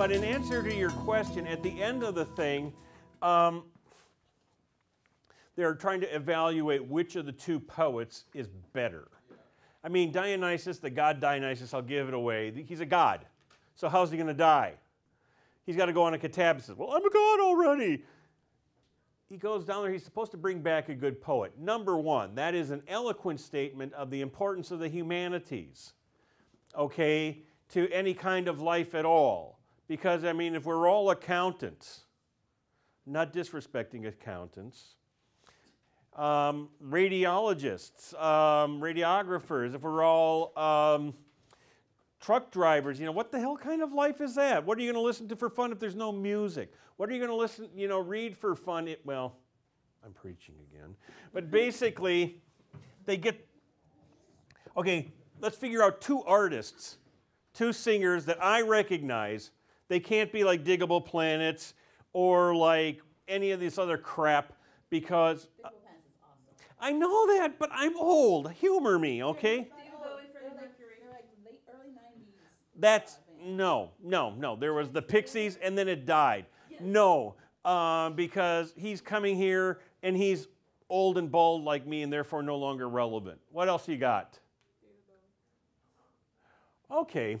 But in answer to your question, at the end of the thing, um, they're trying to evaluate which of the two poets is better. I mean, Dionysus, the god Dionysus, I'll give it away. He's a god. So how's he going to die? He's got to go on a catabasis. Well, I'm a god already. He goes down there, he's supposed to bring back a good poet. Number one, that is an eloquent statement of the importance of the humanities, okay, to any kind of life at all. Because, I mean, if we're all accountants, not disrespecting accountants, um, radiologists, um, radiographers, if we're all um, truck drivers, you know, what the hell kind of life is that? What are you going to listen to for fun if there's no music? What are you going to listen, you know, read for fun? It, well, I'm preaching again. But basically, they get, okay, let's figure out two artists, two singers that I recognize. They can't be like Diggable Planets or like any of this other crap because I know that, but I'm old. Humor me, okay? That's no, no, no. There was the Pixies, and then it died. No, uh, because he's coming here and he's old and bald like me, and therefore no longer relevant. What else you got? Okay.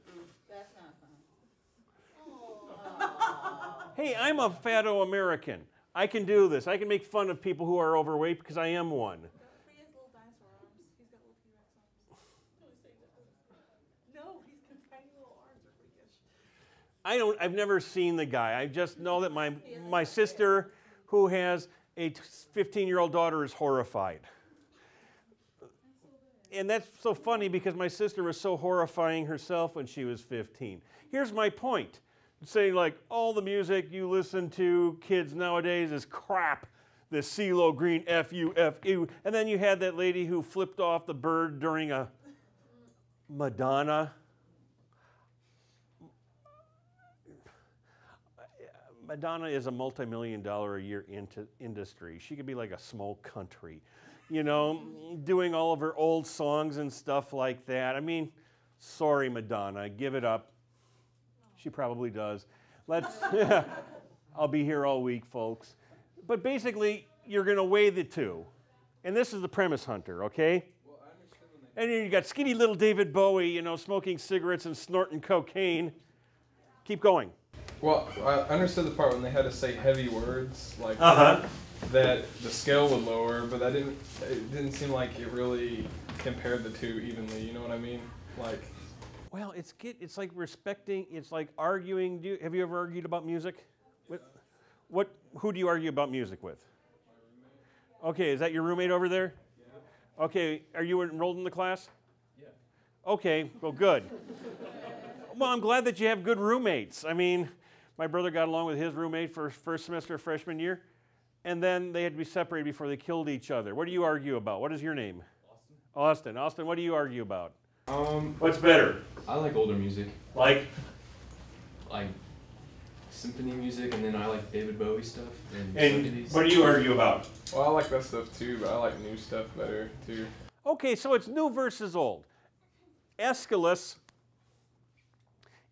hey, I'm a fatto American. I can do this. I can make fun of people who are overweight because I am one. I don't, I've never seen the guy. I just know that my, my sister, who has a 15 year old daughter, is horrified. And that's so funny because my sister was so horrifying herself when she was 15. Here's my point saying, like, all the music you listen to, kids nowadays, is crap. This CeeLo Green, F U F U. And then you had that lady who flipped off the bird during a Madonna Madonna is a multi-million dollar a year into industry. She could be like a small country, you know, doing all of her old songs and stuff like that. I mean, sorry, Madonna, give it up. She probably does. Let's. I'll be here all week, folks. But basically, you're going to weigh the two, and this is the premise hunter, okay? and then you got skinny little David Bowie, you know, smoking cigarettes and snorting cocaine. Keep going. Well, I understood the part when they had to say heavy words, like Uh-huh. that the scale would lower, but that didn't. It didn't seem like it really compared the two evenly. You know what I mean? Like, Well, it's get, it's like respecting. It's like arguing. Do you, have you ever argued about music? With, what? Who do you argue about music with? Okay, is that your roommate over there? Okay, are you enrolled in the class? Yeah. Okay, well, good. well, I'm glad that you have good roommates. I mean, my brother got along with his roommate for first semester of freshman year, and then they had to be separated before they killed each other. What do you argue about? What is your name? Austin. Austin. Austin, what do you argue about? Um, What's better? I like older music, Like, like symphony music, and then I like David Bowie stuff and, and what do you argue about? well, I like that stuff too, but I like new stuff better too. Okay, so it's new versus old. Aeschylus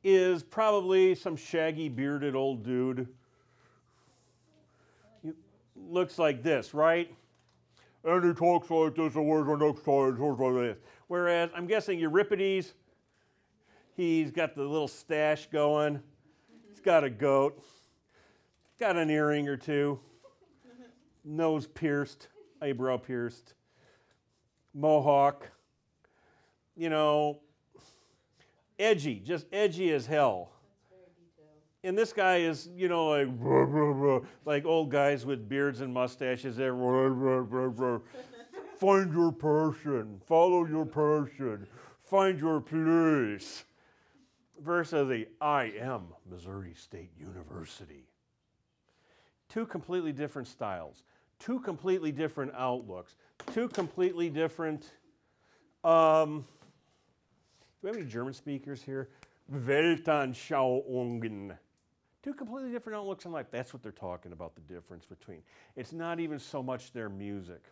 is probably some shaggy, bearded old dude. He looks like this, right? And he talks like this, and where's the next time? He talks like this. Whereas I'm guessing Euripides, he's got the little stash going. He's got a goat. Got an earring or two. Nose pierced, eyebrow pierced. Mohawk. You know, edgy, just edgy as hell. And this guy is, you know, like "Bruh, bruh, bruh," like old guys with beards and mustaches. There, "Bruh, bruh, bruh, bruh." find your person, follow your person, find your place. Versus the I am Missouri State University. two completely different styles, two completely different outlooks, two completely different. Um, do we have any German speakers here? Weltanschauungen. Two completely different outlooks on life. That's what they're talking about, the difference between. It's not even so much their music,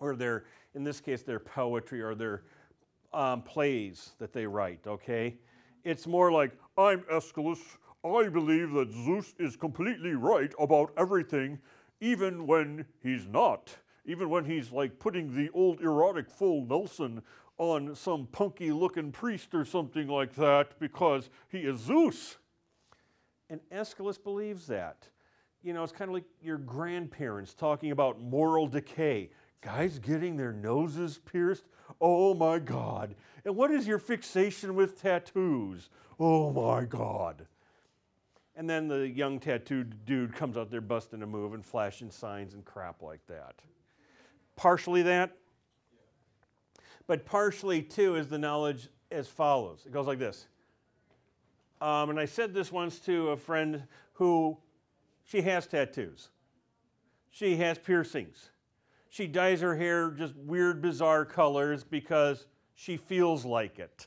or their, in this case, their poetry or their um, plays that they write, okay? It's more like, I'm Aeschylus. I believe that Zeus is completely right about everything, even when he's not. Even when he's like putting the old erotic full Nelson on some punky looking priest or something like that because he is Zeus. And Aeschylus believes that. You know, it's kind of like your grandparents talking about moral decay. Guys getting their noses pierced? Oh my God. And what is your fixation with tattoos? Oh my God. And then the young tattooed dude comes out there busting a move and flashing signs and crap like that. Partially that, but partially too is the knowledge as follows. It goes like this. Um, and I said this once to a friend who she has tattoos. She has piercings. She dyes her hair just weird, bizarre colors because she feels like it.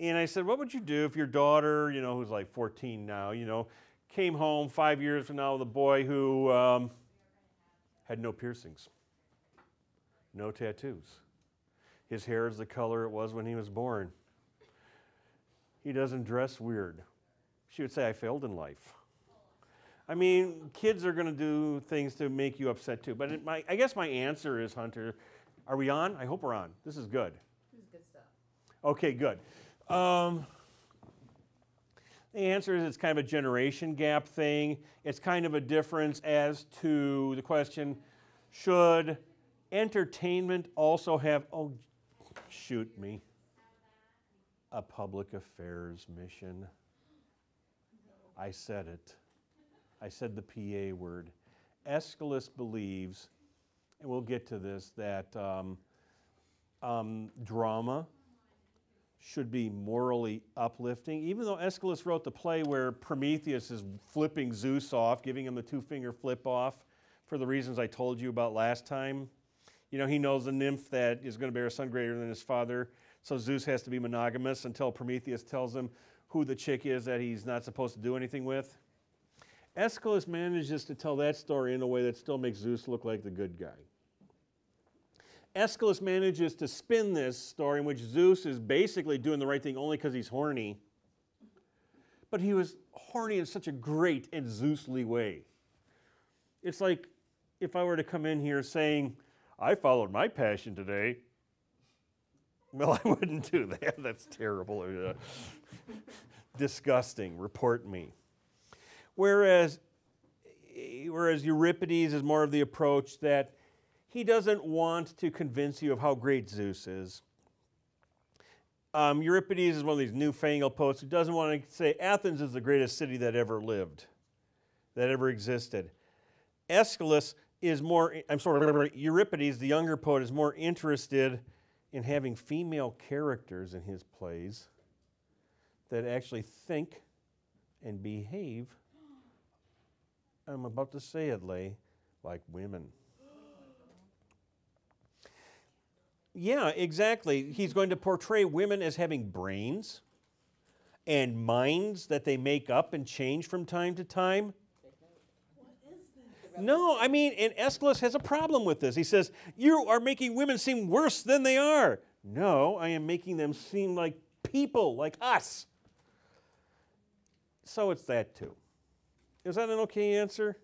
And I said, What would you do if your daughter, you know, who's like 14 now, you know, came home five years from now with a boy who um, had no piercings, no tattoos? His hair is the color it was when he was born. He doesn't dress weird. She would say, I failed in life. I mean, kids are going to do things to make you upset too. But it, my, I guess my answer is, Hunter, are we on? I hope we're on. This is good. This is good stuff. Okay, good. Um, the answer is it's kind of a generation gap thing. It's kind of a difference as to the question should entertainment also have, oh, shoot me, a public affairs mission? I said it. I said the PA word. Aeschylus believes, and we'll get to this, that um, um, drama should be morally uplifting. Even though Aeschylus wrote the play where Prometheus is flipping Zeus off, giving him the two finger flip off for the reasons I told you about last time. You know, he knows the nymph that is going to bear a son greater than his father, so Zeus has to be monogamous until Prometheus tells him who the chick is that he's not supposed to do anything with. Aeschylus manages to tell that story in a way that still makes Zeus look like the good guy. Aeschylus manages to spin this story in which Zeus is basically doing the right thing only because he's horny. But he was horny in such a great and Zeusly way. It's like if I were to come in here saying, I followed my passion today. Well, I wouldn't do that. That's terrible. Uh, disgusting. Report me. Whereas, whereas Euripides is more of the approach that he doesn't want to convince you of how great Zeus is. Um, Euripides is one of these newfangled poets who doesn't want to say Athens is the greatest city that ever lived, that ever existed. Aeschylus is more, I'm sorry, Euripides, the younger poet, is more interested in having female characters in his plays that actually think and behave, I'm about to say it, Lay, like women. Yeah, exactly. He's going to portray women as having brains and minds that they make up and change from time to time. No, I mean, and Aeschylus has a problem with this. He says, You are making women seem worse than they are. No, I am making them seem like people, like us. So it's that too. Is that an okay answer?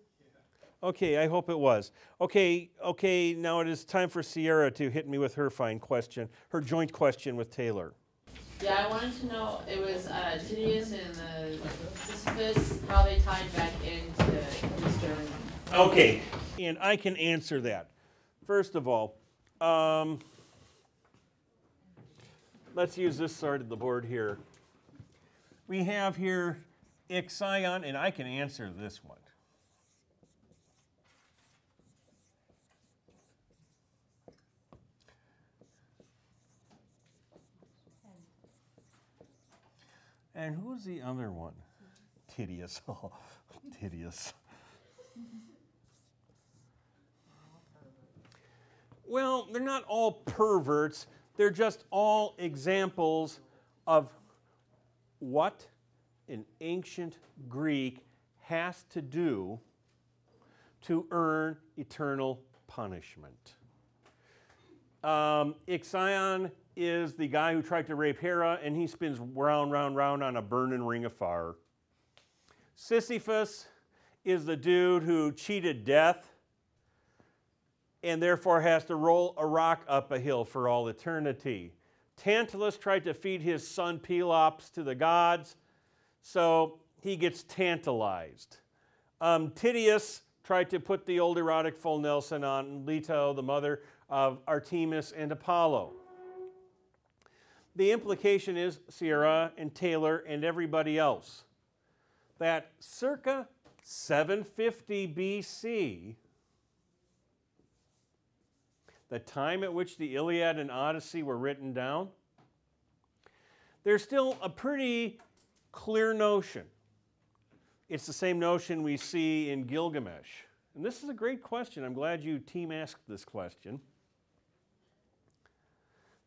Okay, I hope it was. Okay, okay, now it is time for Sierra to hit me with her fine question, her joint question with Taylor. Yeah, I wanted to know it was uh, Tydeus and the Sisyphus, how they tied back into Eastern. Okay, and I can answer that. First of all, um, let's use this side of the board here. We have here Ixion, and I can answer this one. And who's the other one? Tydeus. Oh, Tydeus. Well, they're not all perverts, they're just all examples of what an ancient Greek has to do to earn eternal punishment. Um, Ixion is the guy who tried to rape Hera, and he spins round, round, round on a burning ring of fire. Sisyphus is the dude who cheated death and therefore has to roll a rock up a hill for all eternity. Tantalus tried to feed his son Pelops to the gods, so he gets tantalized. Um, Tityus tried to put the old erotic full Nelson on Leto, the mother of Artemis and Apollo. The implication is Sierra and Taylor and everybody else that circa 750 BC, the time at which the Iliad and Odyssey were written down, there's still a pretty clear notion. It's the same notion we see in Gilgamesh. And this is a great question. I'm glad you team asked this question.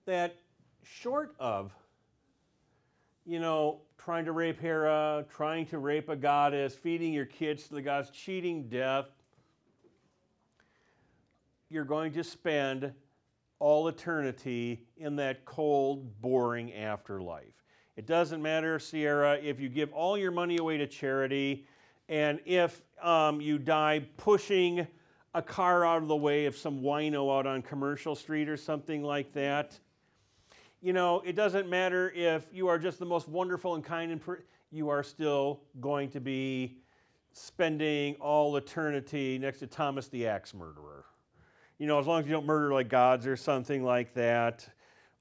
That short of, you know, trying to rape Hera, trying to rape a goddess, feeding your kids to the gods, cheating death, you're going to spend all eternity in that cold, boring afterlife. It doesn't matter, Sierra, if you give all your money away to charity and if um, you die pushing a car out of the way of some wino out on Commercial Street or something like that. You know, it doesn't matter if you are just the most wonderful and kind and you are still going to be spending all eternity next to Thomas the Axe murderer you know, as long as you don't murder like gods or something like that,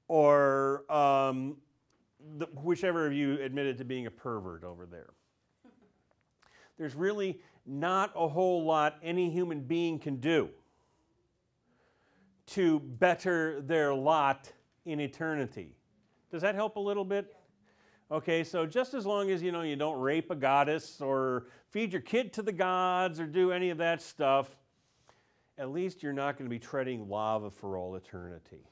or um, the, whichever of you admitted to being a pervert over there. There's really not a whole lot any human being can do to better their lot in eternity. Does that help a little bit? Okay, so just as long as you know you don't rape a goddess or feed your kid to the gods or do any of that stuff, at least you're not going to be treading lava for all eternity.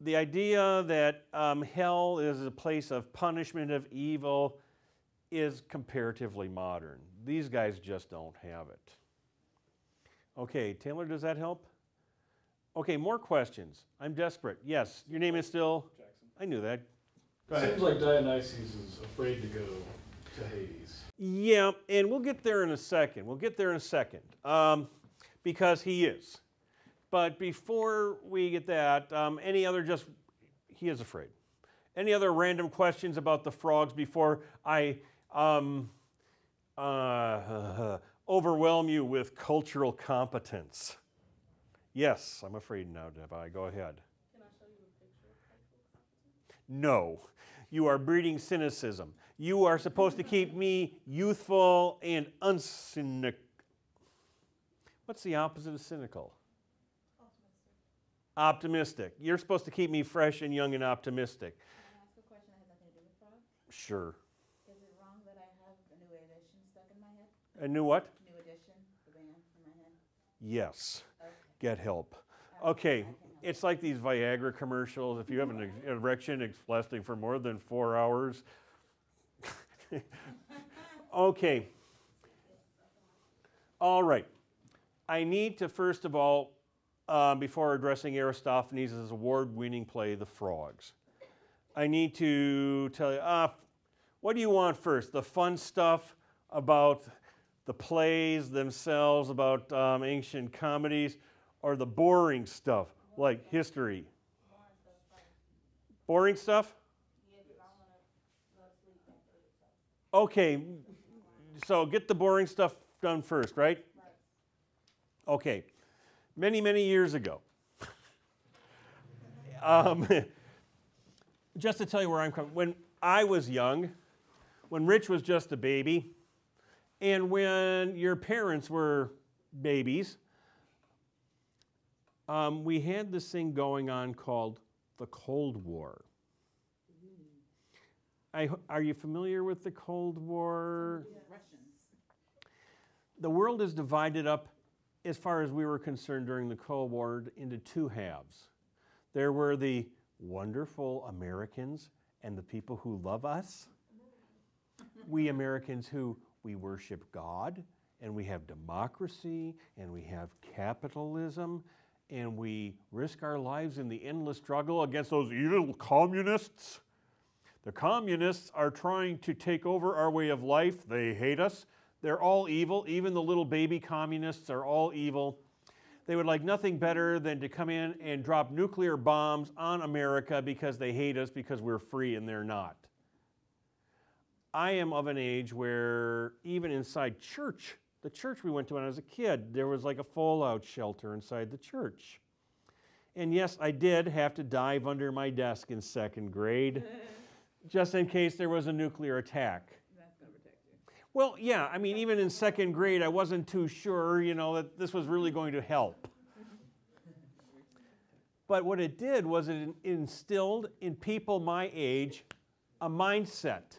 The idea that um, hell is a place of punishment of evil is comparatively modern. These guys just don't have it. Okay, Taylor, does that help? Okay, more questions. I'm desperate. Yes, your name is still? Jackson. I knew that. Go ahead. Seems like Dionysus is afraid to go to Hades. Yeah, and we'll get there in a second. We'll get there in a second. Um, because he is. But before we get that, um, any other just, he is afraid. Any other random questions about the frogs before I um, uh, overwhelm you with cultural competence? Yes, I'm afraid now, Devi. Go ahead. Can I show you a picture No, you are breeding cynicism. You are supposed to keep me youthful and uncynical. What's the opposite of cynical? Optimistic. You're supposed to keep me fresh and young and optimistic. Can I ask a question that has nothing to do with? Sure. Is it wrong that I have the new edition stuck in my head? A new what? New edition, the band in my head? Yes. Okay. Get help. Okay, help. it's like these Viagra commercials. If you have an erection it's lasting for more than four hours. okay. All right. I need to first of all, um, before addressing Aristophanes' award-winning play, *The Frogs*, I need to tell you. Uh, what do you want first? The fun stuff about the plays themselves, about um, ancient comedies, or the boring stuff like history? Boring stuff? Okay, so get the boring stuff done first, right? Okay, many, many years ago. um, just to tell you where I'm coming, when I was young, when Rich was just a baby, and when your parents were babies, um, we had this thing going on called the Cold War. I, are you familiar with the Cold War? Russians. the world is divided up, as far as we were concerned during the Cold War, into two halves. There were the wonderful Americans and the people who love us. We Americans who we worship God and we have democracy and we have capitalism and we risk our lives in the endless struggle against those evil communists. The communists are trying to take over our way of life. They hate us. They're all evil. Even the little baby communists are all evil. They would like nothing better than to come in and drop nuclear bombs on America because they hate us because we're free and they're not. I am of an age where even inside church, the church we went to when I was a kid, there was like a fallout shelter inside the church. And yes, I did have to dive under my desk in second grade just in case there was a nuclear attack. That's gonna protect you. Well, yeah, I mean, even in second grade, I wasn't too sure, you know, that this was really going to help. But what it did was it instilled in people my age a mindset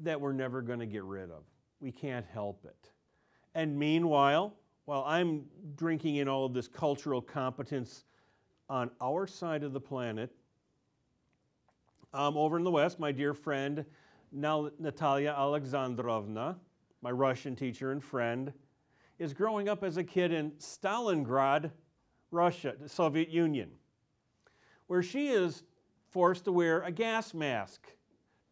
that we're never going to get rid of. We can't help it. And meanwhile, while I'm drinking in all of this cultural competence on our side of the planet, um, over in the West, my dear friend Nal- Natalia Alexandrovna, my Russian teacher and friend, is growing up as a kid in Stalingrad, Russia, the Soviet Union, where she is forced to wear a gas mask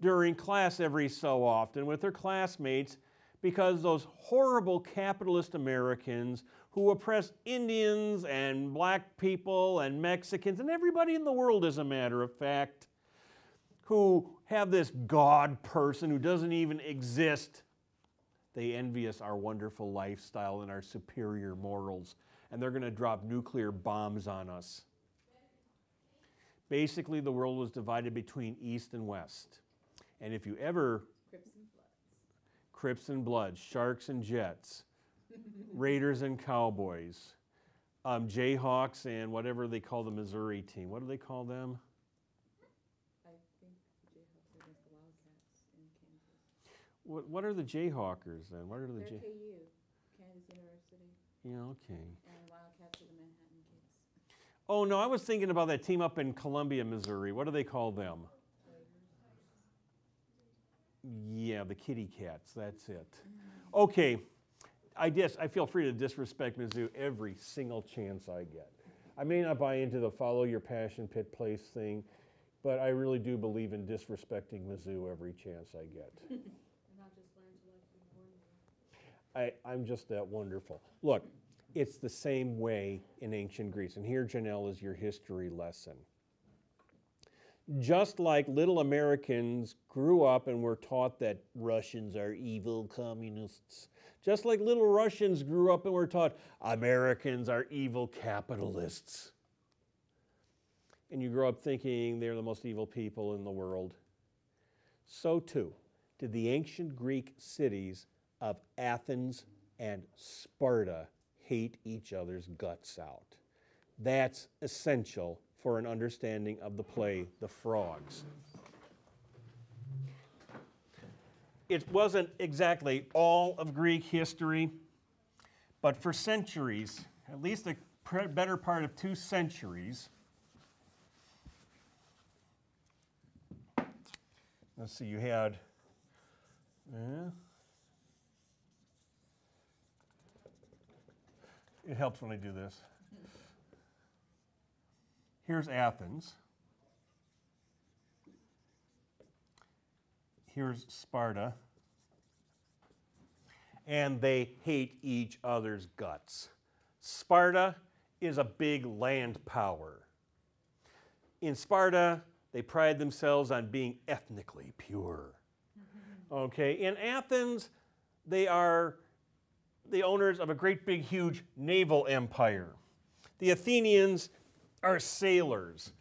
during class every so often with her classmates because those horrible capitalist Americans who oppress Indians and black people and Mexicans and everybody in the world, as a matter of fact, who have this God person who doesn't even exist. They envy us our wonderful lifestyle and our superior morals, and they're going to drop nuclear bombs on us. Basically, the world was divided between East and West. And if you ever Crips and Bloods. Crips and Bloods, Sharks and Jets, Raiders and Cowboys, um, Jayhawks, and whatever they call the Missouri team. What do they call them? I think the Jayhawks are against the Wildcats in Kansas. What, what are the Jayhawkers then? What are the They're Jay? KU, Kansas University, Yeah, okay. and Wildcats are the Manhattan kids. Oh no, I was thinking about that team up in Columbia, Missouri. What do they call them? Yeah, the Kitty Cats. That's it. Mm-hmm. Okay, I guess I feel free to disrespect Mizzou every single chance I get. I may not buy into the follow your passion pit place thing, but I really do believe in disrespecting Mizzou every chance I get. I, I'm just that wonderful. Look, it's the same way in ancient Greece. And here, Janelle, is your history lesson. Just like little Americans grew up and were taught that Russians are evil communists, just like little Russians grew up and were taught Americans are evil capitalists. And you grow up thinking they're the most evil people in the world. So too did the ancient Greek cities of Athens and Sparta hate each other's guts out. That's essential for an understanding of the play The Frogs. It wasn't exactly all of Greek history, but for centuries, at least a better part of two centuries, let's see, you had. uh, it helps when I do this. Here's Athens. Here's Sparta. And they hate each other's guts. Sparta is a big land power. In Sparta, they pride themselves on being ethnically pure. Okay, in Athens, they are the owners of a great big huge naval empire. The Athenians are sailors.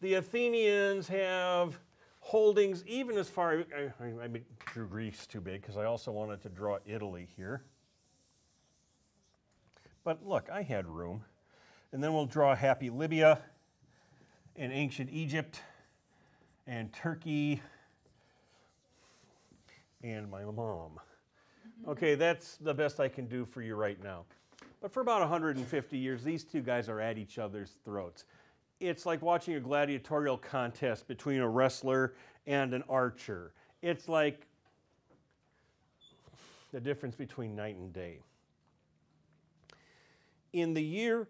The Athenians have holdings even as far I, I, I drew Greece too big because I also wanted to draw Italy here. But look, I had room. And then we'll draw happy Libya and ancient Egypt and Turkey and my mom. Okay, that's the best I can do for you right now. But for about 150 years, these two guys are at each other's throats. It's like watching a gladiatorial contest between a wrestler and an archer. It's like the difference between night and day. In the year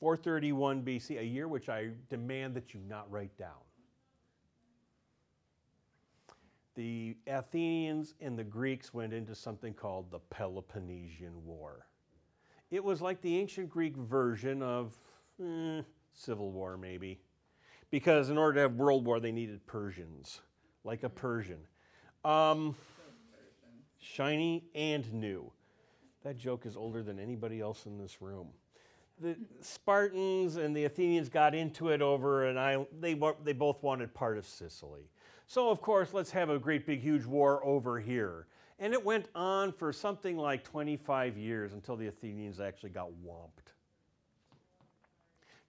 431 BC, a year which I demand that you not write down, the Athenians and the Greeks went into something called the Peloponnesian War. It was like the ancient Greek version of eh, Civil War, maybe. Because in order to have World War, they needed Persians, like a Persian. Um, shiny and new. That joke is older than anybody else in this room. The Spartans and the Athenians got into it over an island. They, they both wanted part of Sicily. So, of course, let's have a great big huge war over here. And it went on for something like 25 years until the Athenians actually got whomped.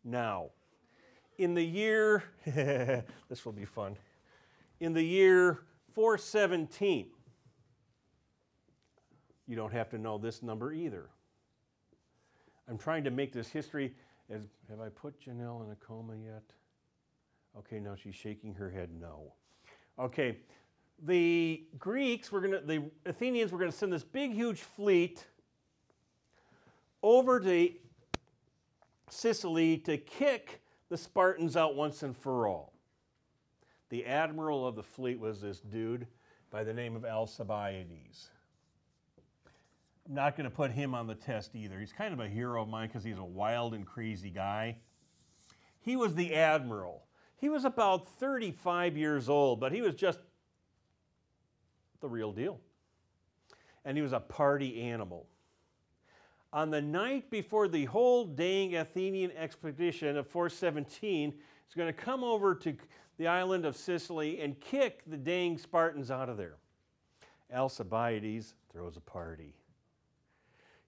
Now, in the year, this will be fun. In the year 417, you don't have to know this number either. I'm trying to make this history as have I put Janelle in a coma yet? Okay, now she's shaking her head no. Okay, the Greeks were going to, the Athenians were going to send this big, huge fleet over to Sicily to kick the Spartans out once and for all. The admiral of the fleet was this dude by the name of Alcibiades. I'm not going to put him on the test either. He's kind of a hero of mine because he's a wild and crazy guy. He was the admiral. He was about 35 years old, but he was just the real deal. And he was a party animal. On the night before the whole dang Athenian expedition of 417 is going to come over to the island of Sicily and kick the dang Spartans out of there. Alcibiades throws a party.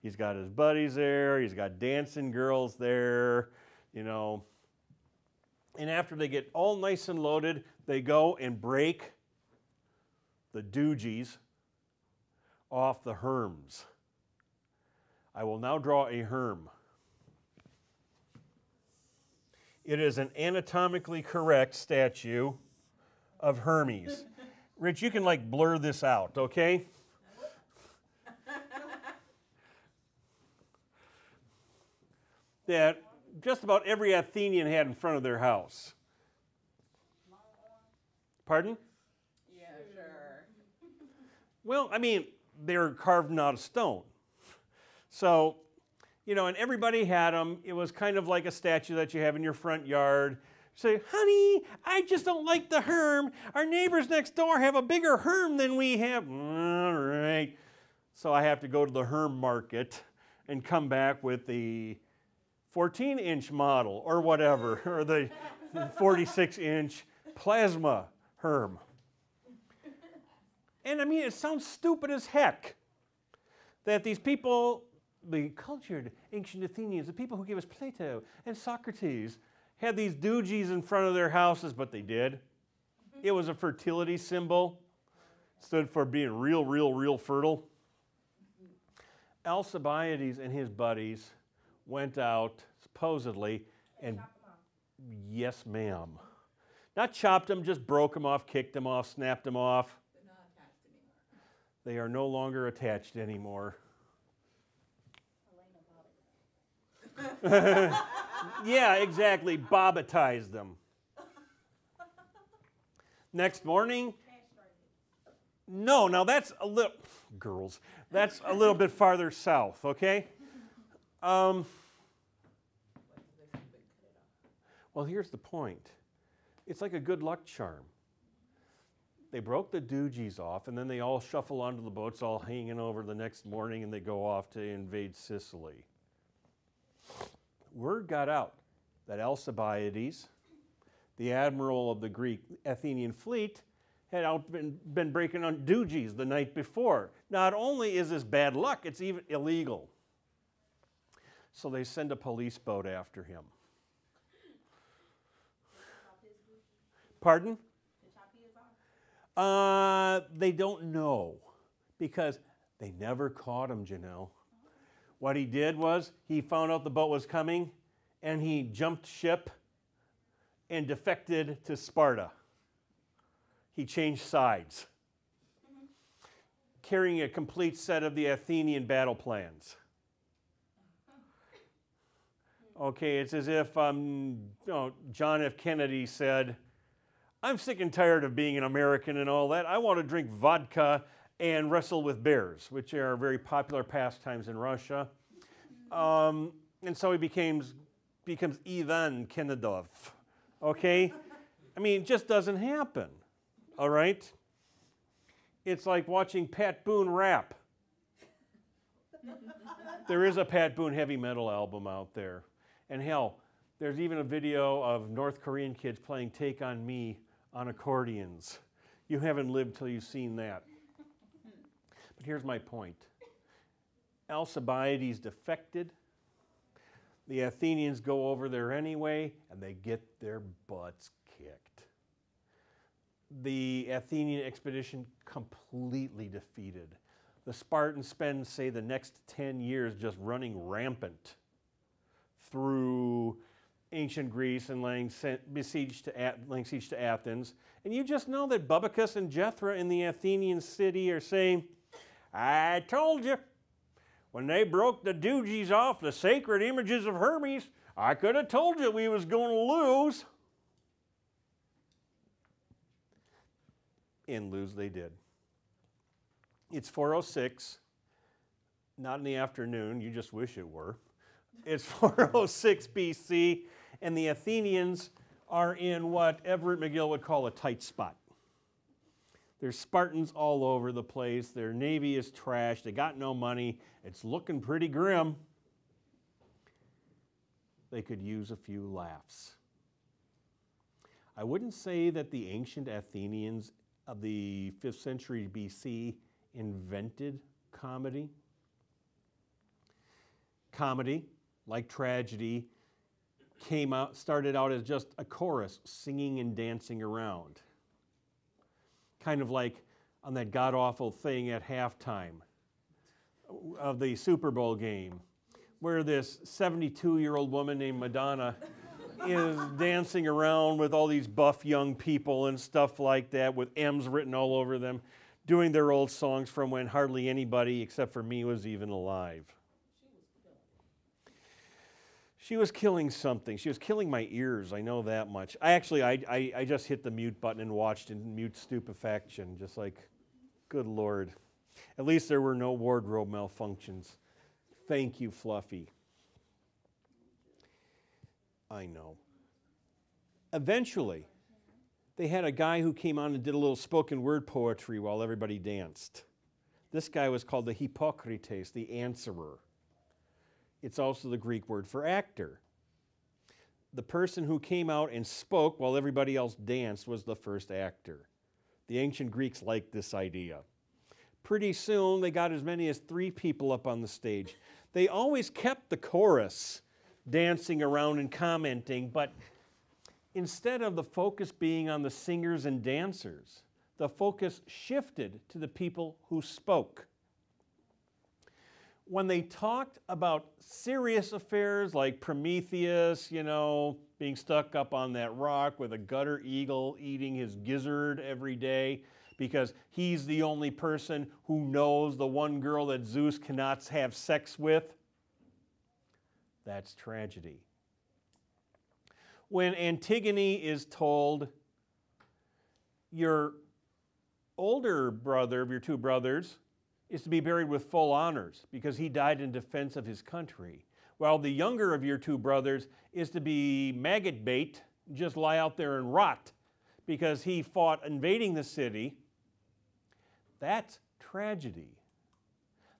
He's got his buddies there, he's got dancing girls there, you know. And after they get all nice and loaded, they go and break the doogies off the herms. I will now draw a herm. It is an anatomically correct statue of Hermes. Rich, you can like blur this out, okay? that just about every Athenian had in front of their house. Pardon? Yeah, sure. Well, I mean, they're carved out of stone. So, you know, and everybody had them. It was kind of like a statue that you have in your front yard. Say, honey, I just don't like the herm. Our neighbors next door have a bigger herm than we have. All right. So I have to go to the herm market and come back with the 14 inch model or whatever, or the 46 inch plasma herm. And I mean, it sounds stupid as heck that these people, the cultured ancient Athenians, the people who gave us Plato and Socrates, had these doogies in front of their houses, but they did. Mm-hmm. It was a fertility symbol, stood for being real, real, real fertile. Mm-hmm. Alcibiades and his buddies went out, supposedly, and yes, ma'am. Not chopped them, just broke them off, kicked them off, snapped them off. They're not attached anymore. They are no longer attached anymore. yeah, exactly. Bobbittize them. Next morning. No, now that's a little, girls, that's a little bit farther south, okay? Um, well, here's the point it's like a good luck charm. They broke the doogies off, and then they all shuffle onto the boats, all hanging over the next morning, and they go off to invade Sicily. Word got out that Alcibiades, the admiral of the Greek Athenian fleet, had out been, been breaking on doogies the night before. Not only is this bad luck, it's even illegal. So they send a police boat after him. Pardon? Uh, they don't know because they never caught him, Janelle. What he did was he found out the boat was coming and he jumped ship and defected to Sparta. He changed sides, carrying a complete set of the Athenian battle plans. Okay, it's as if um, you know, John F. Kennedy said, I'm sick and tired of being an American and all that. I want to drink vodka and wrestle with bears, which are very popular pastimes in Russia. Um, and so he becomes, becomes Ivan Kennedov. Okay? I mean, it just doesn't happen. All right? It's like watching Pat Boone rap. there is a Pat Boone heavy metal album out there. And hell, there's even a video of North Korean kids playing Take On Me on accordions. You haven't lived till you've seen that. But here's my point Alcibiades defected. The Athenians go over there anyway, and they get their butts kicked. The Athenian expedition completely defeated. The Spartans spend, say, the next 10 years just running rampant through ancient Greece and laying to, laying siege to Athens. And you just know that Bubacus and Jethro in the Athenian city are saying, I told you, when they broke the doogies off the sacred images of Hermes, I could have told you we was going to lose. And lose they did. It's 406, not in the afternoon, you just wish it were. It's 406 BC, and the Athenians are in what Everett McGill would call a tight spot. There's Spartans all over the place. Their navy is trash. They got no money. It's looking pretty grim. They could use a few laughs. I wouldn't say that the ancient Athenians of the 5th century BC invented comedy. Comedy like tragedy, came out, started out as just a chorus singing and dancing around. Kind of like on that god awful thing at halftime of the Super Bowl game, where this 72 year old woman named Madonna is dancing around with all these buff young people and stuff like that with M's written all over them, doing their old songs from when hardly anybody except for me was even alive. She was killing something. She was killing my ears. I know that much. I actually, I, I, I, just hit the mute button and watched in mute stupefaction, just like, good Lord. At least there were no wardrobe malfunctions. Thank you, Fluffy. I know. Eventually, they had a guy who came on and did a little spoken word poetry while everybody danced. This guy was called the hypokrites, the answerer. It's also the Greek word for actor. The person who came out and spoke while everybody else danced was the first actor. The ancient Greeks liked this idea. Pretty soon, they got as many as three people up on the stage. They always kept the chorus dancing around and commenting, but instead of the focus being on the singers and dancers, the focus shifted to the people who spoke when they talked about serious affairs like Prometheus, you know, being stuck up on that rock with a gutter eagle eating his gizzard every day because he's the only person who knows the one girl that Zeus cannot have sex with, that's tragedy. When Antigone is told, your older brother of your two brothers is to be buried with full honors because he died in defense of his country, while the younger of your two brothers is to be maggot bait, just lie out there and rot because he fought invading the city. That's tragedy.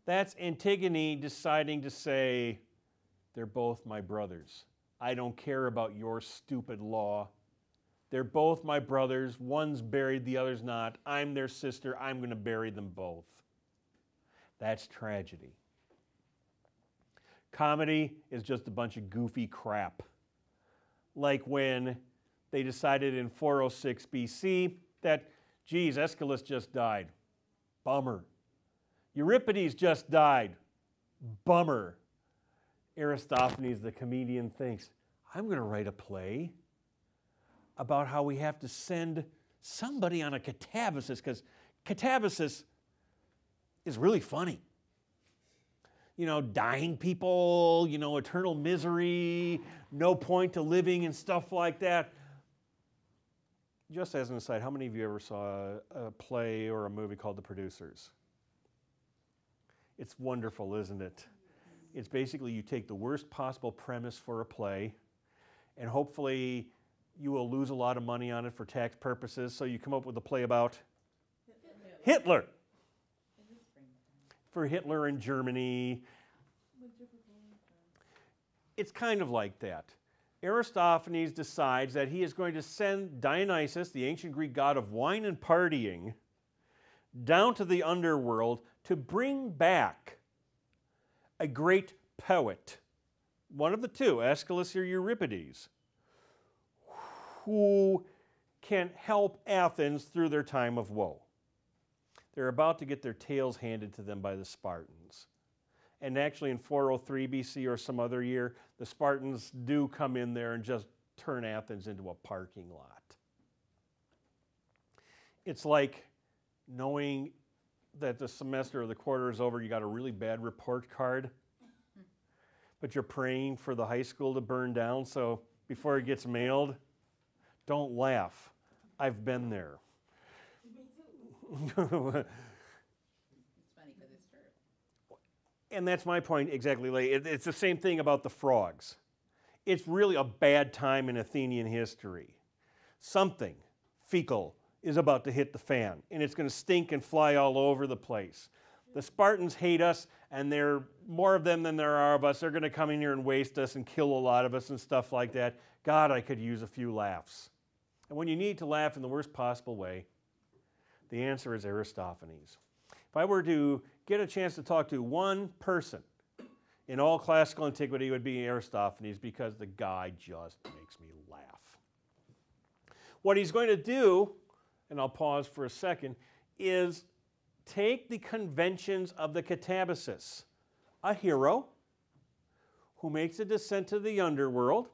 That's Antigone deciding to say, they're both my brothers. I don't care about your stupid law. They're both my brothers. One's buried, the other's not. I'm their sister. I'm going to bury them both. That's tragedy. Comedy is just a bunch of goofy crap. Like when they decided in 406 BC that, geez, Aeschylus just died. Bummer. Euripides just died. Bummer. Aristophanes, the comedian, thinks, I'm going to write a play about how we have to send somebody on a catabasis because catabasis is really funny. You know, dying people, you know, eternal misery, no point to living, and stuff like that. Just as an aside, how many of you ever saw a, a play or a movie called The Producers? It's wonderful, isn't it? It's basically you take the worst possible premise for a play, and hopefully you will lose a lot of money on it for tax purposes, so you come up with a play about Hitler. For Hitler in Germany. It's kind of like that. Aristophanes decides that he is going to send Dionysus, the ancient Greek god of wine and partying, down to the underworld to bring back a great poet, one of the two, Aeschylus or Euripides, who can help Athens through their time of woe. They're about to get their tails handed to them by the Spartans. And actually, in 403 BC or some other year, the Spartans do come in there and just turn Athens into a parking lot. It's like knowing that the semester or the quarter is over, you got a really bad report card, but you're praying for the high school to burn down, so before it gets mailed, don't laugh. I've been there. And that's my point exactly. It's the same thing about the frogs. It's really a bad time in Athenian history. Something fecal is about to hit the fan, and it's going to stink and fly all over the place. The Spartans hate us, and there are more of them than there are of us. They're going to come in here and waste us and kill a lot of us and stuff like that. God, I could use a few laughs. And when you need to laugh in the worst possible way, the answer is Aristophanes. If I were to get a chance to talk to one person in all classical antiquity, it would be Aristophanes because the guy just makes me laugh. What he's going to do, and I'll pause for a second, is take the conventions of the catabasis, a hero who makes a descent to the underworld.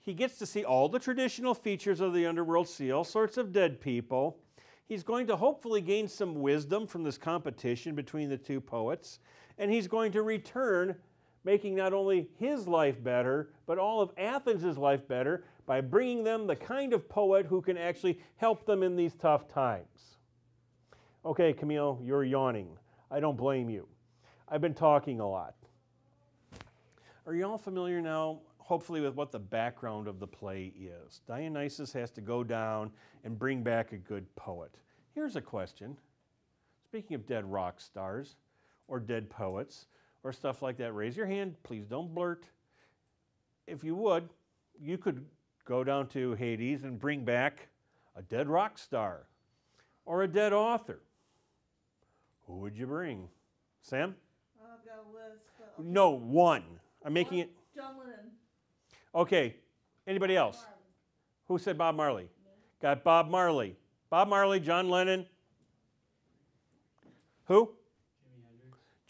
He gets to see all the traditional features of the underworld, see all sorts of dead people. He's going to hopefully gain some wisdom from this competition between the two poets, and he's going to return, making not only his life better, but all of Athens' life better by bringing them the kind of poet who can actually help them in these tough times. Okay, Camille, you're yawning. I don't blame you. I've been talking a lot. Are you all familiar now, hopefully, with what the background of the play is? Dionysus has to go down and bring back a good poet. Here's a question. Speaking of dead rock stars or dead poets or stuff like that, raise your hand. Please don't blurt. If you would, you could go down to Hades and bring back a dead rock star or a dead author. Who would you bring? Sam? I've got a list. but- No, one. I'm making it. John Lennon. Okay. Anybody else? Who said Bob Marley? Got Bob Marley. Bob Marley, John Lennon. Who?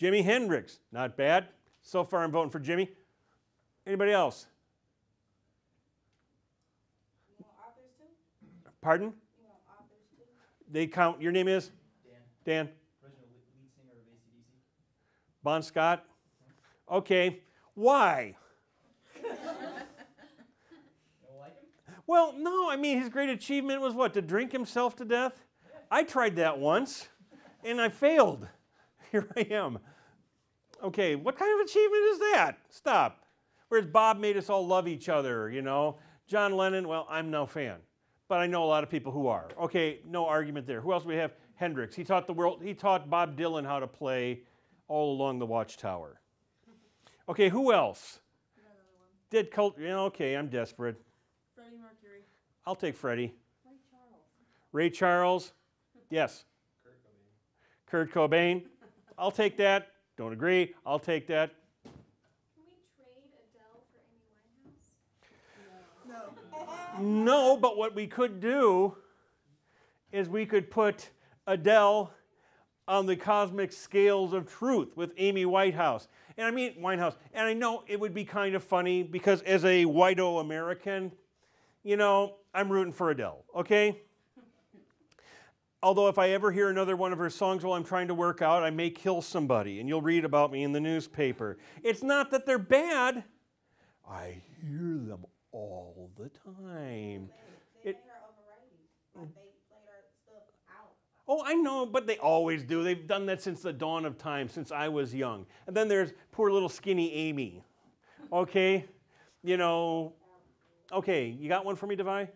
Jimi Hendrix. Not bad. So far, I'm voting for Jimmy. Anybody else? Pardon? They count. Your name is? Dan. Dan. Bon Scott? Okay. Why? Well, no, I mean, his great achievement was what? To drink himself to death? I tried that once and I failed. Here I am. Okay, what kind of achievement is that? Stop. Whereas Bob made us all love each other, you know? John Lennon, well, I'm no fan, but I know a lot of people who are. Okay, no argument there. Who else do we have? Hendrix. He taught the world, he taught Bob Dylan how to play all along the watchtower. Okay, who else? Did cult, yeah, okay, I'm desperate. Freddie Mercury. I'll take Freddie. Ray Charles. Ray Charles? Yes. Kurt Cobain? I'll take that. Don't agree. I'll take that. Can we trade Adele for Amy Winehouse? No. No, but what we could do is we could put Adele on the cosmic scales of truth with Amy Whitehouse. And I mean Winehouse. And I know it would be kind of funny because as a whiteo American, you know, I'm rooting for Adele, okay? Although if I ever hear another one of her songs while I'm trying to work out, I may kill somebody and you'll read about me in the newspaper. It's not that they're bad. I hear them all the time. They It- made her overrated. Like they played her stuff out. Oh, I know, but they always do. They've done that since the dawn of time, since I was young. And then there's poor little skinny Amy. Okay? You know, okay, you got one for me, Devi?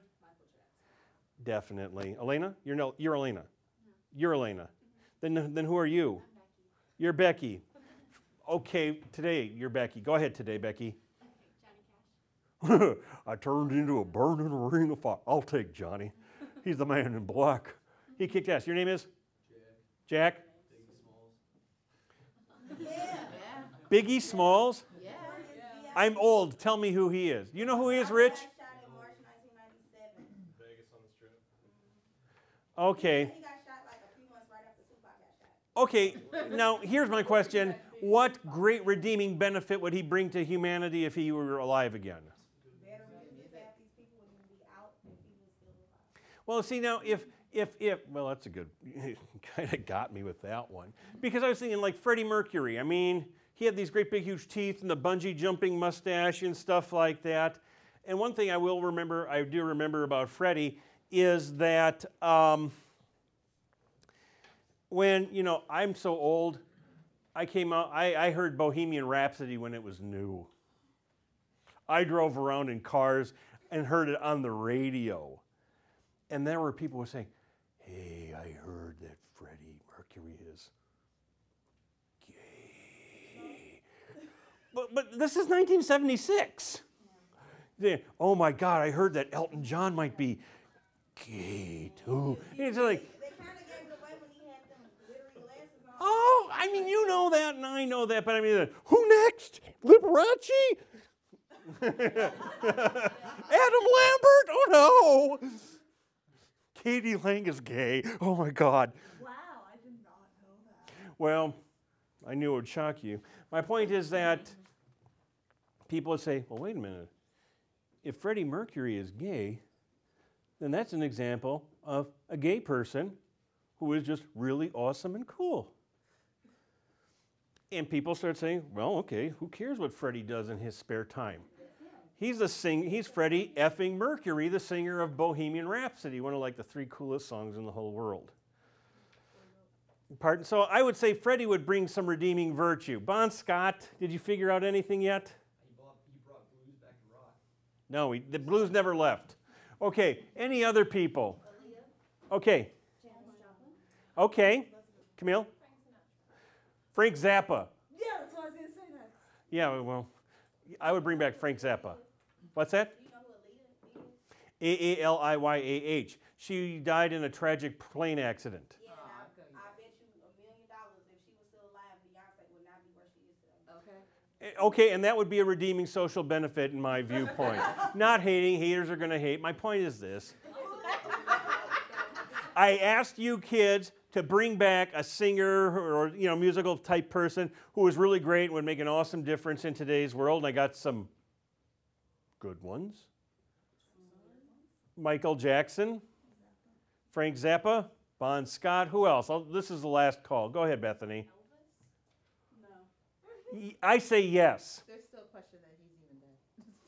Definitely. Elena? You're, no, you're Elena. You're Elena. Then, then who are you? You're Becky. Okay, today you're Becky. Go ahead today, Becky. I turned into a burning ring of fire. I'll take Johnny. He's the man in black. He kicked ass. Your name is? Jack. Jack? Biggie Smalls. Yeah. Biggie Smalls? Yeah. I'm old. Tell me who he is. You know who he is, Rich? Got shot in March 1997. Vegas on the strip. Okay. He got shot like a few months right after Tupac got shot. Okay. Now, here's my question What great redeeming benefit would he bring to humanity if he were alive again? Better music, half these people wouldn't even be out if he was still alive. Well, see now, if if if well, that's a good kind of got me with that one because I was thinking like Freddie Mercury. I mean, he had these great big huge teeth and the bungee jumping mustache and stuff like that. And one thing I will remember, I do remember about Freddie, is that um, when you know I'm so old, I came out. I, I heard Bohemian Rhapsody when it was new. I drove around in cars and heard it on the radio. And there were people were saying, Hey, I heard that Freddie Mercury is gay. But, but this is 1976. They- oh my God, I heard that Elton John might be gay too. It's like, They kind of gave it away when he had them glittery glasses on. oh, I mean, you know that and I know that, but I mean, who next? Liberace? Adam Lambert? Oh no. k.d. lang is gay. Oh my God. Wow, I did not know that. Well, I knew it would shock you. My point is that people would say, well, wait a minute. If Freddie Mercury is gay, then that's an example of a gay person who is just really awesome and cool. And people start saying, well, okay, who cares what Freddie does in his spare time? He's the sing he's Freddie effing Mercury, the singer of Bohemian Rhapsody, one of like the three coolest songs in the whole world. Pardon? So I would say Freddie would bring some redeeming virtue. Bon Scott, did you figure out anything yet? He brought, he brought blues back to rock. No, he, the blues never left. Okay, any other people? Okay. Okay. Camille? Frank Zappa. Yeah, that's why I was gonna say that. Yeah, well, I would bring back Frank Zappa. What's that? You know who Aaliyah is? A A L I Y A H. She died in a tragic plane accident. Yeah, and I, I bet you a million dollars if she was still alive, Beyonce would not be where she is today. Okay. Eh, and that would be a redeeming social benefit in my viewpoint. Not hating, haters are going to hate. My point is this I asked you kids to bring back a singer or you know musical type person who was really great and would make an awesome difference in today's world, and I got some good ones. Michael Jackson, Frank Zappa, Bon Scott. Who else? I'll, this is the last call. Go ahead, Bethany. No. Y- I say yes. There's still a question that he's even dead.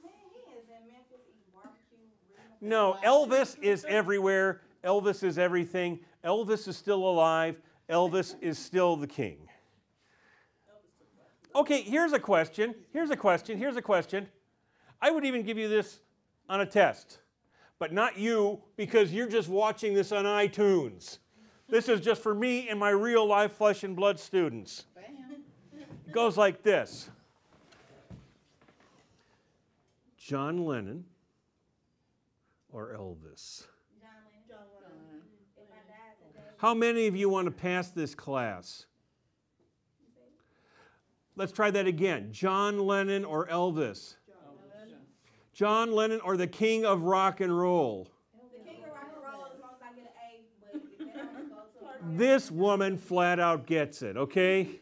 Man, he is in Memphis eating barbecue. reading No. Elvis is everywhere. Elvis is everything. Elvis is still alive. Elvis is still the king. Okay, here's a question. Here's a question. Here's a question. I would even give you this on a test, but not you because you're just watching this on iTunes. This is just for me and my real life flesh and blood students. Bam. It goes like this John Lennon or Elvis? How many of you want to pass this class? Let's try that again. John Lennon or Elvis? John Lennon or the king of rock and roll? This woman flat out gets it, okay? I think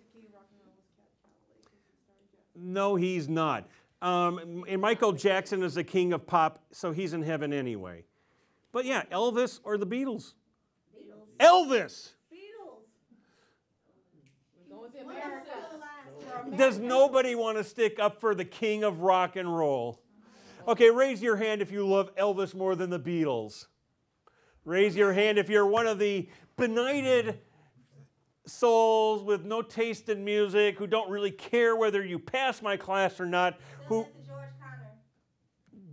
the king of rock and roll was Cab Calloway, 'cause he started Jackson. No, he's not. Um, and Michael Jackson is the king of pop, so he's in heaven anyway. But yeah, Elvis or the Beatles? Elvis! Beatles. We're going with the America. Does nobody want to stick up for the king of rock and roll? Okay, raise your hand if you love Elvis more than the Beatles. Raise your hand if you're one of the benighted souls with no taste in music who don't really care whether you pass my class or not. Who, that to George Connor.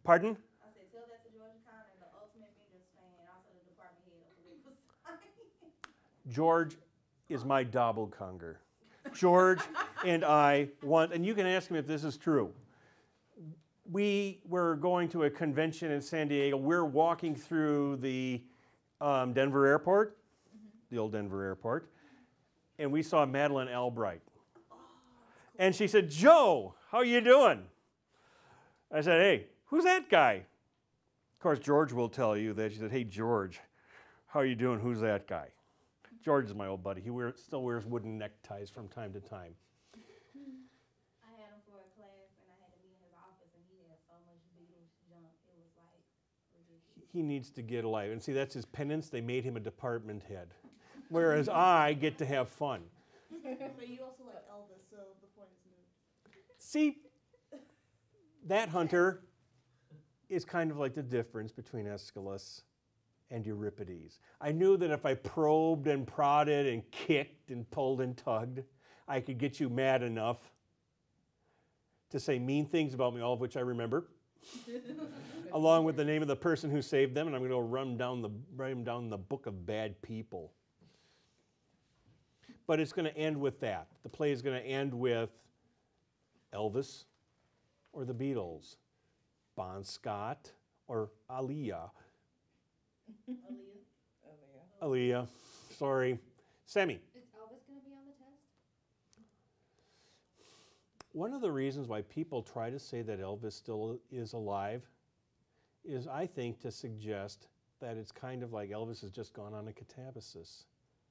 pardon? I said, tell that to George Connor, the ultimate Beatles fan, and also the department head of political science. George is my doppelganger. George and I want, and you can ask him if this is true. We were going to a convention in San Diego. We're walking through the um, Denver airport, the old Denver airport, and we saw Madeleine Albright. And she said, Joe, how are you doing? I said, hey, who's that guy? Of course, George will tell you that. She said, hey, George, how are you doing? Who's that guy? George is my old buddy. He wear, still wears wooden neckties from time to time. I had him for a class, and I had to be in his office, and he had so much Beatles junk, it was like ridiculous. He needs to get a life. And see, that's his penance. They made him a department head. Whereas I get to have fun. But you also like Elvis, so the point is moot. See, that hunter is kind of like the difference between Aeschylus and Euripides. I knew that if I probed and prodded and kicked and pulled and tugged, I could get you mad enough to say mean things about me, all of which I remember, along with the name of the person who saved them, and I'm going to run down the write down the book of bad people. But it's going to end with that. The play is going to end with Elvis or the Beatles, Bon Scott or Aaliyah. Aaliyah, sorry. Sammy, Is Elvis gonna be on the test? one of the reasons why people try to say that Elvis still is alive is, I think, to suggest that it's kind of like Elvis has just gone on a catabasis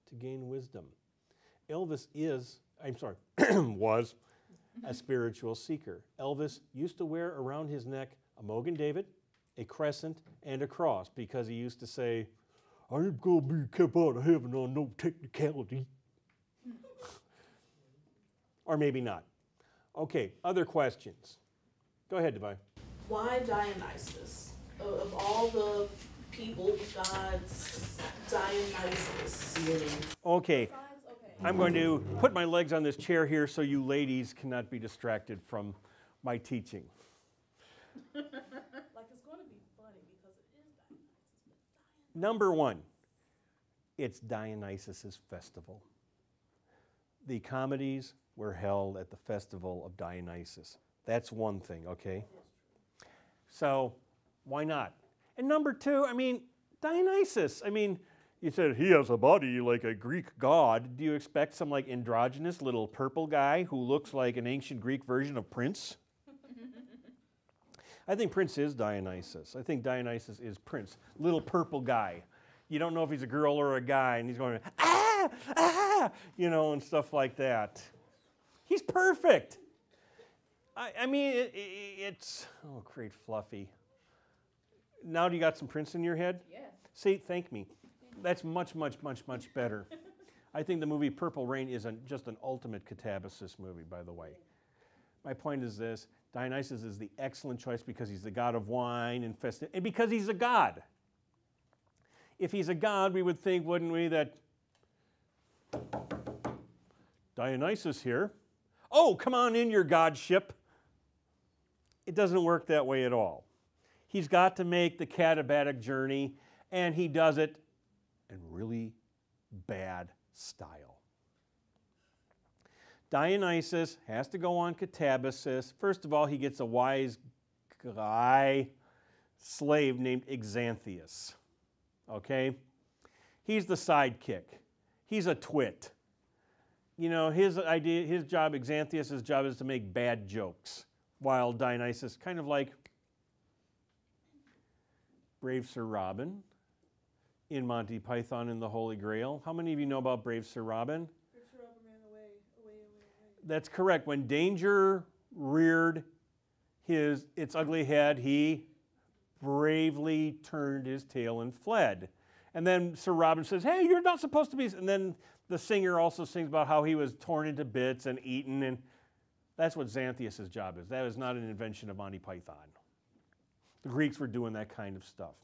to gain wisdom. Elvis is, I'm sorry, was a spiritual seeker. Elvis used to wear around his neck a Mogen David, a crescent, and a cross because he used to say, I ain't gonna be kept out of heaven on no technicality. or maybe not. Okay, other questions? Go ahead, Devi. Why Dionysus? Of, all the people, gods, Dionysus. Okay. I'm going to put my legs on this chair here so you ladies cannot be distracted from my teaching. Like it's going to be funny because it is Dionysus. Number one, it's Dionysus's festival. The comedies were held at the festival of Dionysus. That's one thing, okay? So, why not? And number two, I mean, Dionysus. I mean, you said he has a body like a Greek god. Do you expect some like androgynous little purple guy who looks like an ancient Greek version of Prince? I think Prince is Dionysus. I think Dionysus is Prince, little purple guy. You don't know if he's a girl or a guy, and he's going, ah, ah, you know, and stuff like that. He's perfect. I, I mean, it, it, it's, oh, great fluffy. Now do you got some Prince in your head? Yes. See, thank me. That's much, much, much, much better. I think the movie Purple Rain is an, just an ultimate catabasis movie, by the way. My point is this Dionysus is the excellent choice because he's the god of wine and festive, and because he's a god. If he's a god, we would think, wouldn't we, that Dionysus here, oh, come on in, your godship. It doesn't work that way at all. He's got to make the catabatic journey, and he does it in really bad style. Dionysus has to go on catabasis. First of all, he gets a wise guy, slave named Xanthias. Okay? He's the sidekick. He's a twit. You know, his idea, his job, Xanthias' job is to make bad jokes, while Dionysus, kind of like Brave Sir Robin, in Monty Python and the Holy Grail. How many of you know about Brave Sir Robin? Picture of a man away, away, away, away. That's correct. When danger reared his its ugly head, he bravely turned his tail and fled. And then Sir Robin says, "Hey, you're not supposed to be." And then the singer also sings about how he was torn into bits and eaten, and that's what Xanthias' job is. That is not an invention of Monty Python. The Greeks were doing that kind of stuff.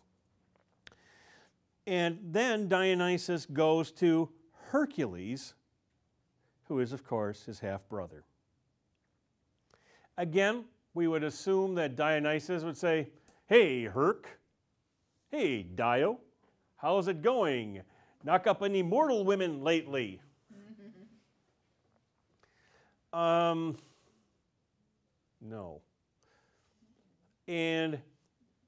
And then Dionysus goes to Hercules, who is, of course, his half brother. Again, we would assume that Dionysus would say, Hey, Herc. Hey, Dio. How's it going? Knock up any mortal women lately? um, no. And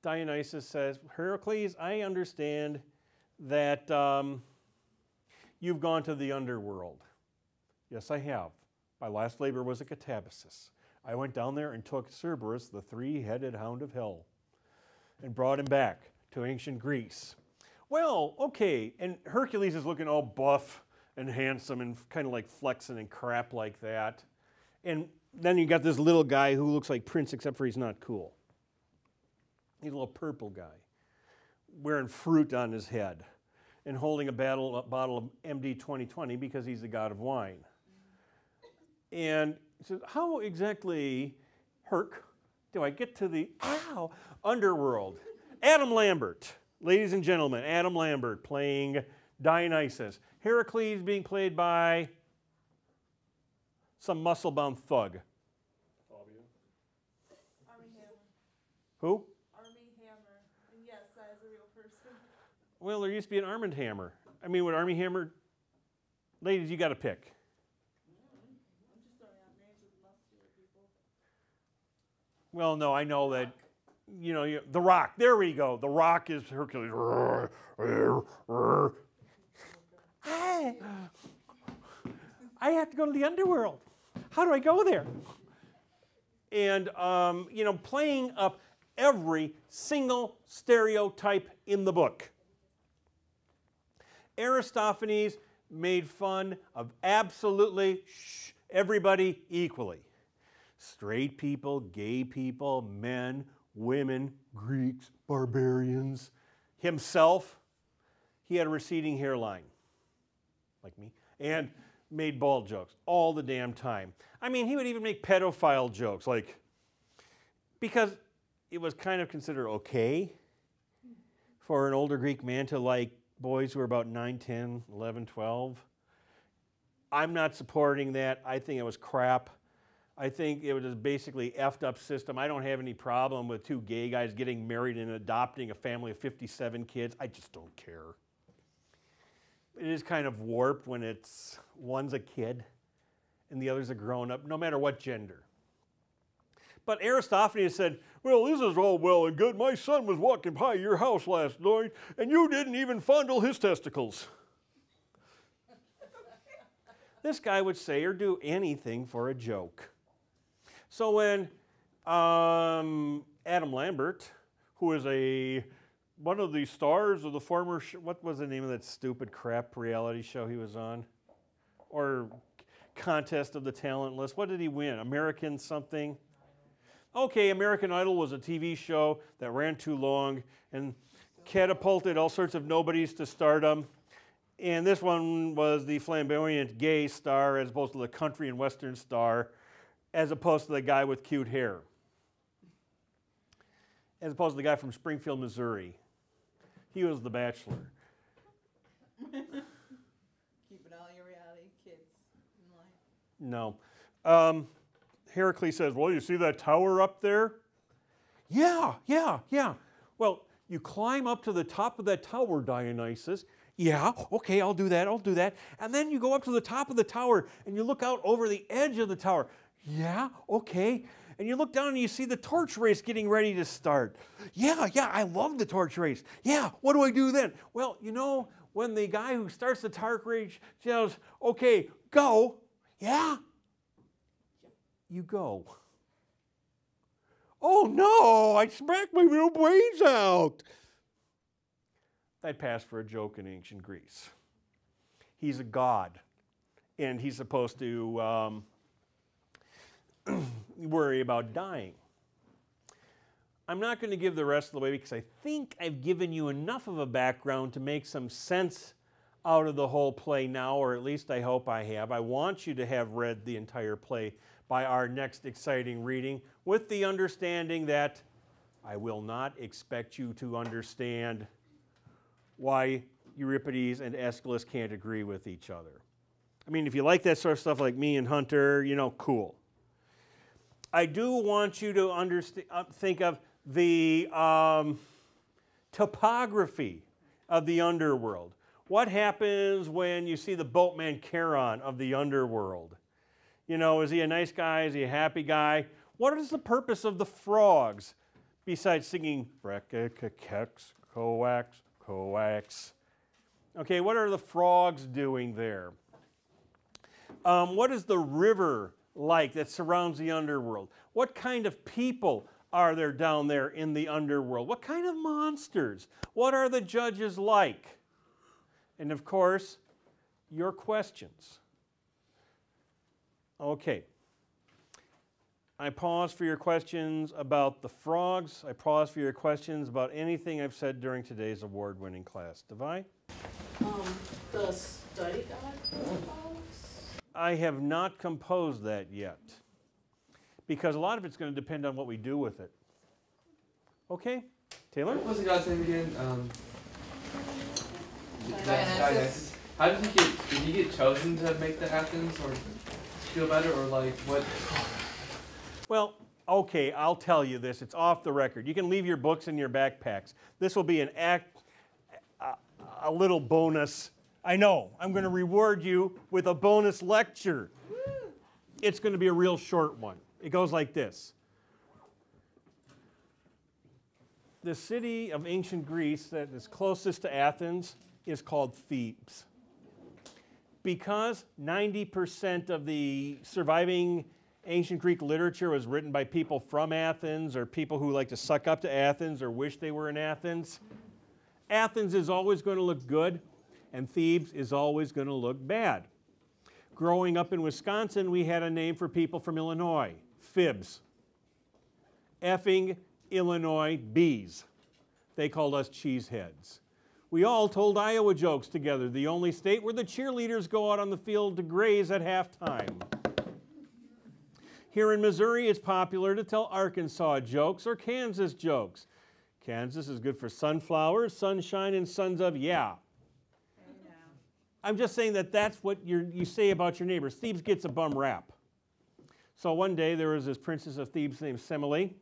Dionysus says, Heracles, I understand that um, you've gone to the underworld. Yes, I have. My last labor was a Catabasis. I went down there and took Cerberus, the three headed hound of hell, and brought him back to ancient Greece. Well, okay, and Hercules is looking all buff and handsome and kind of like flexing and crap like that. And then you got this little guy who looks like Prince, except for he's not cool. He's a little purple guy, wearing fruit on his head and holding a, battle, a bottle of MD 2020 because he's the god of wine. And he says, How exactly, Herc, do I get to the ow, underworld? Adam Lambert, ladies and gentlemen, Adam Lambert playing Dionysus. Heracles being played by some muscle bound thug. Fabio. Armie Hammer. Who? Armie Hammer. And yes, that is a real person. Well, there used to be an Armand Hammer. I mean, would Armie Hammer. Ladies, you got to pick. Well, no, I know that. You know, you, The Rock. There we go. The Rock is Hercules. Hi. I have to go to the underworld. How do I go there? And, um, you know, playing up every single stereotype in the book. Aristophanes made fun of absolutely shh, everybody equally straight people, gay people, men, women, Greeks, barbarians. Himself, he had a receding hairline, like me, and made bald jokes all the damn time. I mean, he would even make pedophile jokes, like, because it was kind of considered okay for an older Greek man to like boys who were about 9, 10, 11, 12. I'm not supporting that. I think it was crap. I think it was basically effed up system. I don't have any problem with two gay guys getting married and adopting a family of 57 kids. I just don't care. It is kind of warped when it's one's a kid and the other's a grown up, no matter what gender. But Aristophanes said, Well, this is all well and good. My son was walking by your house last night, and you didn't even fondle his testicles. this guy would say or do anything for a joke. So when um, Adam Lambert, who is a one of the stars of the former, what was the name of that stupid crap reality show he was on? Or contest of the talentless. What did he win? American something? Okay, American Idol was a TV show that ran too long and catapulted all sorts of nobodies to stardom. And this one was the flamboyant gay star as opposed to the country and western star, as opposed to the guy with cute hair. As opposed to the guy from Springfield, Missouri. He was the bachelor. Keeping all your reality kids in line. No. Um, Heracles says, Well, you see that tower up there? Yeah, yeah, yeah. Well, you climb up to the top of that tower, Dionysus. Yeah, okay, I'll do that, I'll do that. And then you go up to the top of the tower and you look out over the edge of the tower. Yeah, okay. And you look down and you see the torch race getting ready to start. Yeah, yeah, I love the torch race. Yeah, what do I do then? Well, you know, when the guy who starts the torch race says, okay, go, yeah, you go. Oh no, I smacked my little brains out. I'd pass for a joke in ancient Greece. He's a god, and he's supposed to um, worry about dying. I'm not going to give the rest of the way because I think I've given you enough of a background to make some sense out of the whole play now, or at least I hope I have. I want you to have read the entire play by our next exciting reading with the understanding that I will not expect you to understand why Euripides and Aeschylus can't agree with each other. I mean, if you like that sort of stuff like me and Hunter, you know, cool. I do want you to understand, uh, think of the um, topography of the underworld. What happens when you see the boatman Charon of the underworld? You know, is he a nice guy? Is he a happy guy? What is the purpose of the frogs besides singing Kex, coax, coax? Okay, what are the frogs doing there? Um, what is the river like that surrounds the underworld? What kind of people are there down there in the underworld? What kind of monsters? What are the judges like? And of course, your questions. Okay. I pause for your questions about the frogs. I pause for your questions about anything I've said during today's award winning class. Devi? Um, the study guide I have not composed that yet because a lot of it's going to depend on what we do with it. Okay? Taylor? What was the guy's name again? Um, Dionysus. Dionysus. How did he get? Did he get chosen to make the Athens, or feel better, or like what? Well, okay, I'll tell you this. It's off the record. You can leave your books in your backpacks. This will be an act, a, a little bonus. I know. I'm going to reward you with a bonus lecture. It's going to be a real short one. It goes like this. The city of ancient Greece that is closest to Athens is called Thebes. Because 90% of the surviving ancient Greek literature was written by people from Athens or people who like to suck up to Athens or wish they were in Athens, Athens is always going to look good and Thebes is always going to look bad. Growing up in Wisconsin, we had a name for people from Illinois Fibs. Effing Illinois bees. They called us cheeseheads. We all told Iowa jokes together, the only state where the cheerleaders go out on the field to graze at halftime. Here in Missouri, it's popular to tell Arkansas jokes or Kansas jokes. Kansas is good for sunflowers, sunshine, and sons of yeah. I'm just saying that that's what you say about your neighbors. Thebes gets a bum rap. So one day there was this princess of Thebes named Semele.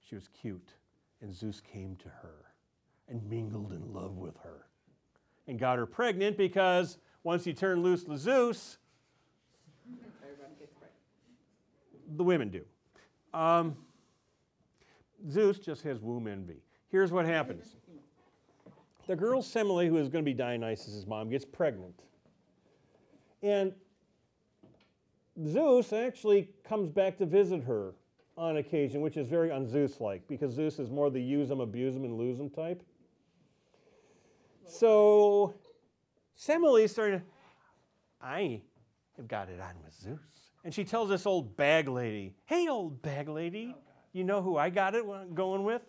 She was cute, and Zeus came to her and mingled in love with her and got her pregnant because once he turned loose to Zeus, the women do. Um, Zeus just has womb envy. Here's what happens the girl Semele, who is going to be Dionysus' mom, gets pregnant. And Zeus actually comes back to visit her on occasion, which is very un Zeus like, because Zeus is more the use them, abuse them, and lose them type. So Semele started, I have got it on with Zeus. And she tells this old bag lady, Hey, old bag lady, you know who I got it going with?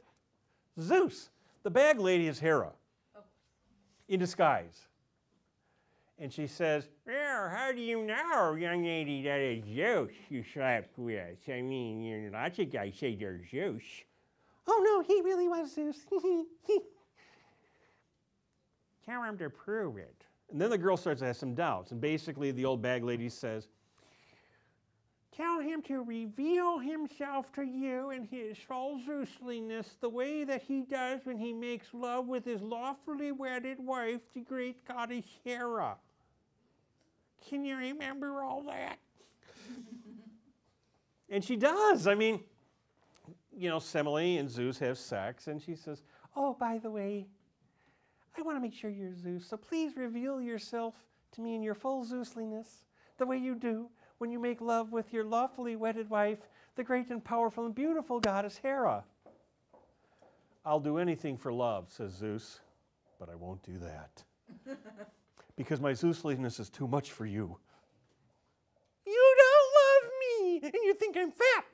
Zeus. The bag lady is Hera in disguise. And she says, Well, how do you know, young lady, that it's Zeus you slept with? I mean, you know, lots of guys say they're Zeus. Oh, no, he really was Zeus. Tell him to prove it. And then the girl starts to have some doubts. And basically, the old bag lady says, Tell him to reveal himself to you in his full Zeusliness, the way that he does when he makes love with his lawfully wedded wife, the great goddess Hera. Can you remember all that? and she does. I mean, you know, Semele and Zeus have sex, and she says, Oh, by the way, I want to make sure you're Zeus, so please reveal yourself to me in your full Zeusliness, the way you do when you make love with your lawfully wedded wife, the great and powerful and beautiful goddess Hera. I'll do anything for love, says Zeus. but I won't do that. because my Zeusliness is too much for you. You don't love me, and you think I'm fat.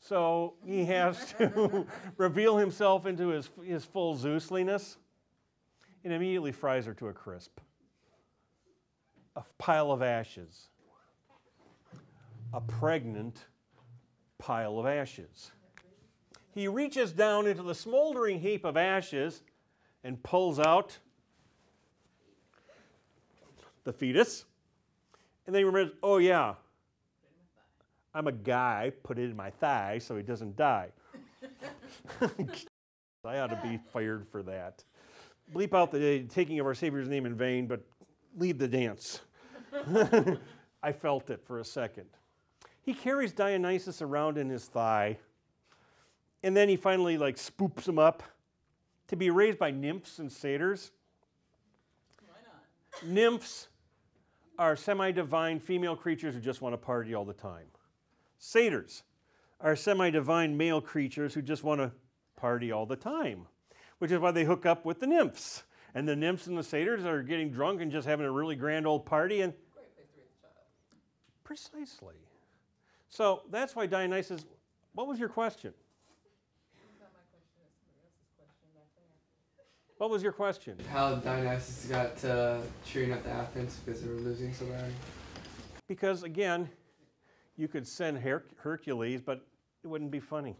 So he has to reveal himself into his, his full Zeusliness and immediately fries her to a crisp. A pile of ashes. A pregnant pile of ashes. He reaches down into the smoldering heap of ashes and pulls out the fetus. And then he remembers, oh, yeah, I'm a guy, put it in my thigh so he doesn't die. I ought to be fired for that. Bleep out the taking of our Savior's name in vain, but leave the dance. I felt it for a second. He carries Dionysus around in his thigh, and then he finally like spoops him up to be raised by nymphs and satyrs. Why not? Nymphs are semi divine female creatures who just want to party all the time. Satyrs are semi divine male creatures who just want to party all the time, which is why they hook up with the nymphs. And the nymphs and the satyrs are getting drunk and just having a really grand old party. And precisely. So that's why Dionysus. What was your question? What was your question? How Dionysus got uh, cheering up the Athens because they were losing so bad. Because again, you could send Her- Hercules, but it wouldn't be funny.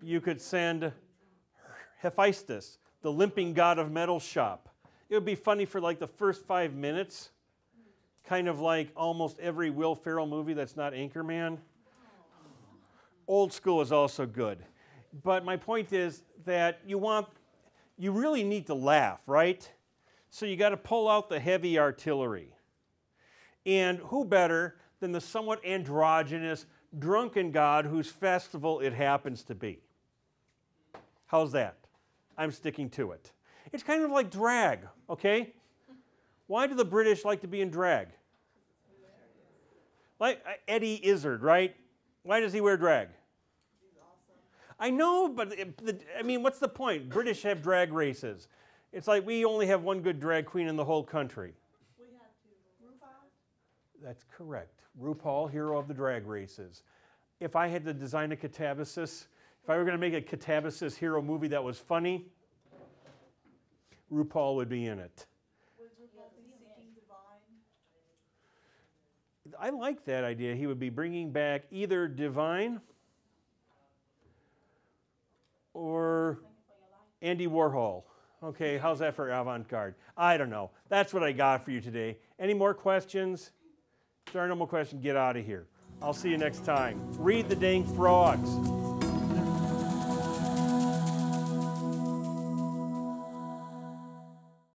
You could send Hephaestus, the limping god of metal shop. It would be funny for like the first five minutes, kind of like almost every Will Ferrell movie that's not Anchorman. Old school is also good. But my point is that you want, you really need to laugh, right? So you got to pull out the heavy artillery. And who better than the somewhat androgynous, drunken god whose festival it happens to be? How's that? I'm sticking to it. It's kind of like drag, okay? Why do the British like to be in drag? Like uh, Eddie Izzard, right? Why does he wear drag? I know, but it, the, I mean, what's the point? British have drag races. It's like we only have one good drag queen in the whole country. We have to, RuPaul? That's correct. RuPaul, hero of the drag races. If I had to design a catabasis, if I were going to make a catabasis hero movie that was funny, RuPaul would be in it. I like that idea. He would be bringing back either Divine or Andy Warhol. Okay, how's that for avant garde? I don't know. That's what I got for you today. Any more questions? If there are no more questions, get out of here. I'll see you next time. Read the dang frogs.